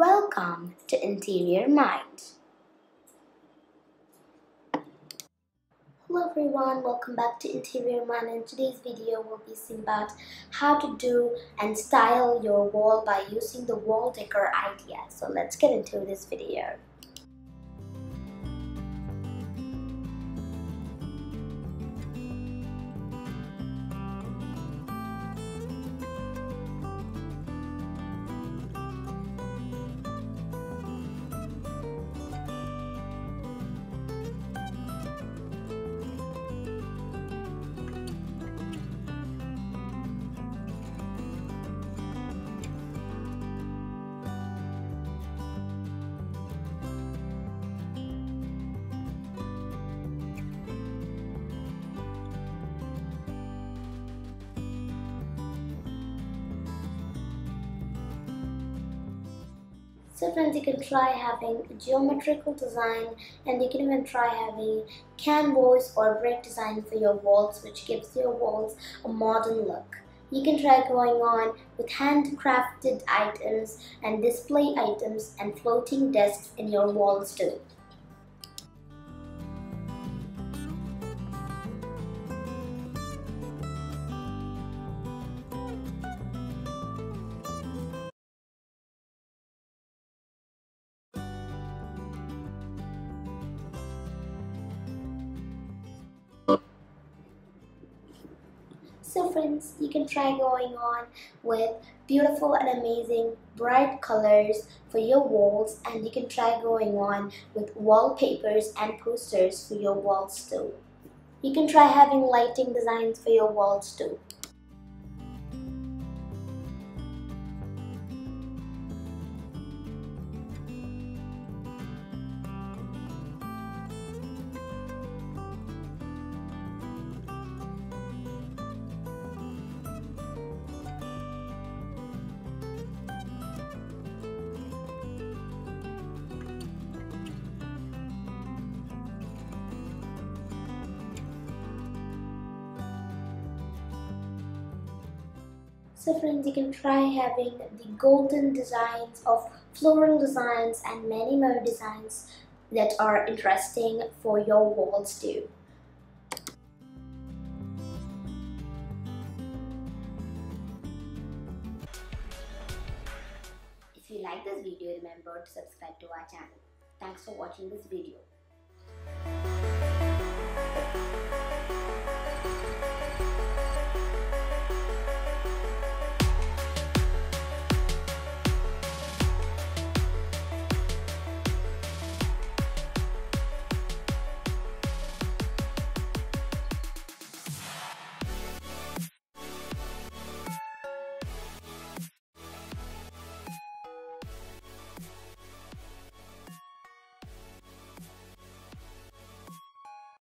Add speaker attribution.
Speaker 1: Welcome to Interior Mind. Hello everyone, welcome back to Interior Mind and today's video will be seeing about how to do and style your wall by using the wall decor idea. So let's get into this video. So friends, you can try having a geometrical design and you can even try having canvas or brick design for your walls which gives your walls a modern look. You can try going on with handcrafted items and display items and floating desks in your walls too. So friends, you can try going on with beautiful and amazing bright colors for your walls and you can try going on with wallpapers and posters for your walls too. You can try having lighting designs for your walls too. So friends, you can try having the golden designs of floral designs and many more designs that are interesting for your walls too. If you like this video, remember to subscribe to our channel. Thanks for watching this video.